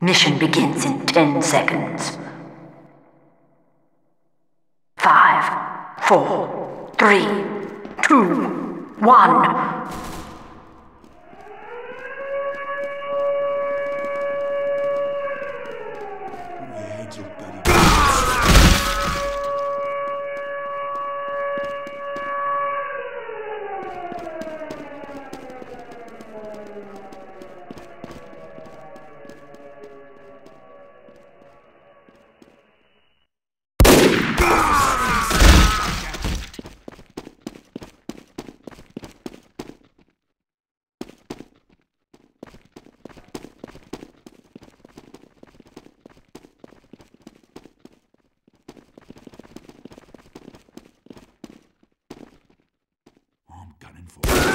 Mission begins in 10 seconds. Five, four, three, two, one. for.